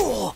Oh!